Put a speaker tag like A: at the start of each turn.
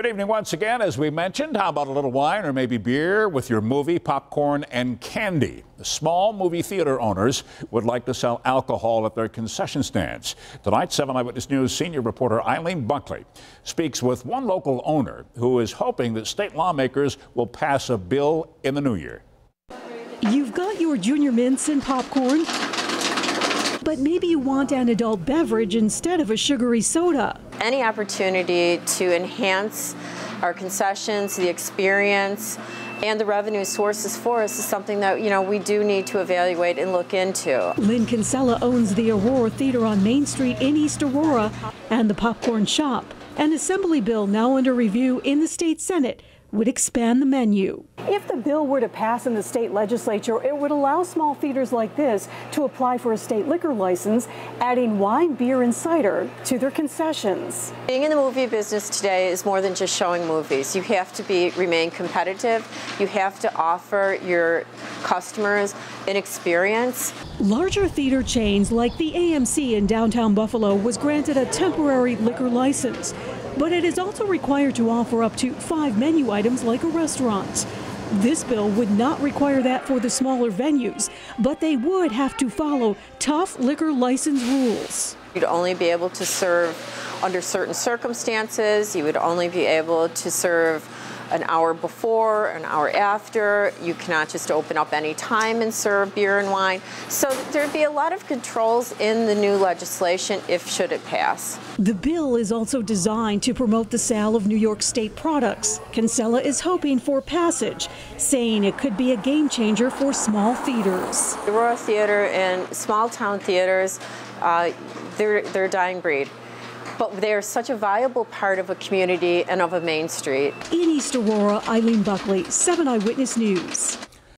A: Good evening once again. As we mentioned, how about a little wine or maybe beer with your movie, popcorn, and candy? The small movie theater owners would like to sell alcohol at their concession stands. Tonight, 7 Eyewitness News senior reporter Eileen Buckley speaks with one local owner who is hoping that state lawmakers will pass a bill in the new year.
B: You've got your junior mints and popcorn, but maybe you want an adult beverage instead of a sugary soda.
C: Any opportunity to enhance our concessions, the experience, and the revenue sources for us is something that you know we do need to evaluate and look into.
B: Lynn Kinsella owns the Aurora Theater on Main Street in East Aurora and the Popcorn Shop. An assembly bill now under review in the state Senate would expand the menu. If the bill were to pass in the state legislature, it would allow small theaters like this to apply for a state liquor license, adding wine, beer, and cider to their concessions.
C: Being in the movie business today is more than just showing movies. You have to be remain competitive. You have to offer your customers an experience.
B: Larger theater chains like the AMC in downtown Buffalo was granted a temporary liquor license, but it is also required to offer up to five menu items like a restaurant. This bill would not require that for the smaller venues, but they would have to follow tough liquor license rules.
C: You'd only be able to serve under certain circumstances. You would only be able to serve an hour before, an hour after. You cannot just open up any time and serve beer and wine. So there'd be a lot of controls in the new legislation if should it pass.
B: The bill is also designed to promote the sale of New York State products. Kinsella is hoping for passage, saying it could be a game changer for small theaters.
C: The Aurora Theater and small town theaters, uh, they're, they're a dying breed but they're such a viable part of a community and of a main street.
B: In East Aurora, Eileen Buckley, 7 Eyewitness News.